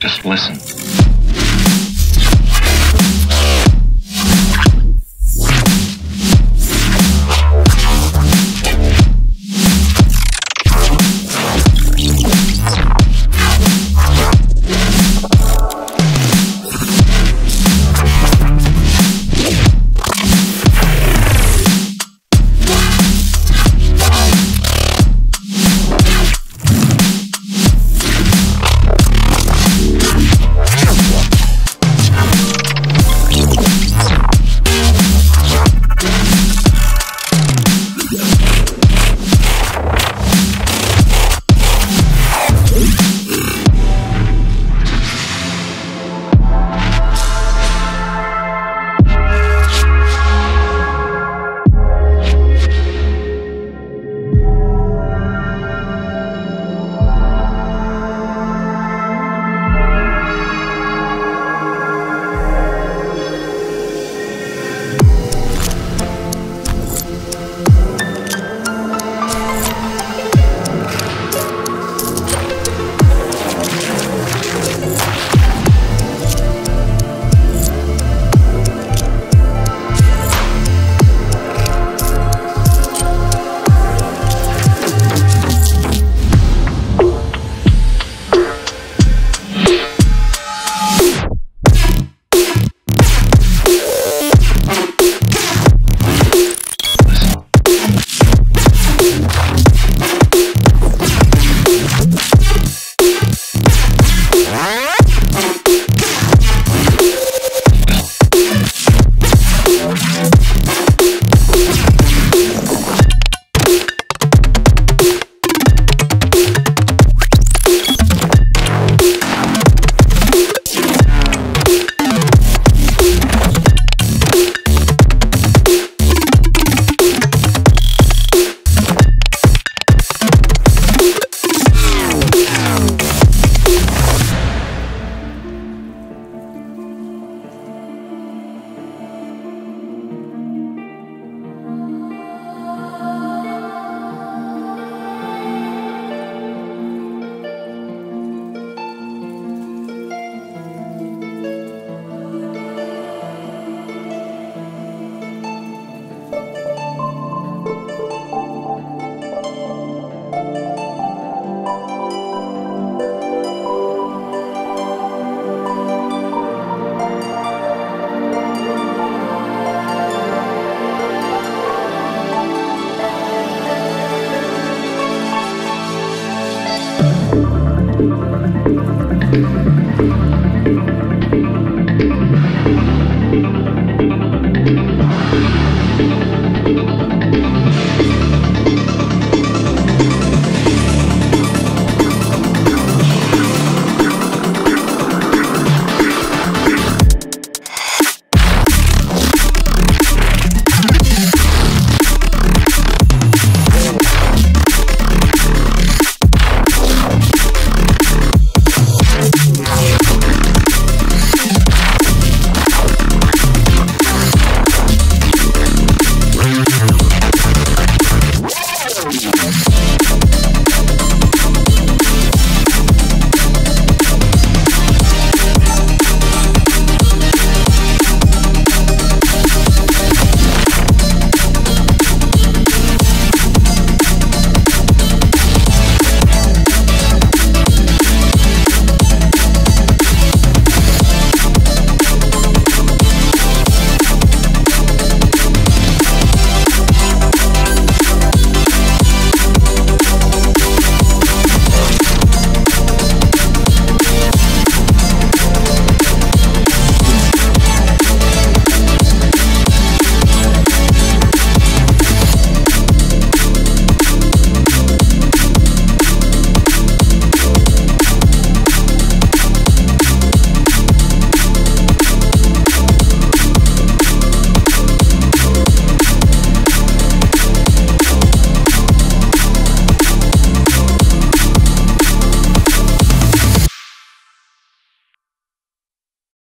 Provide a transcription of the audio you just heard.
Just listen.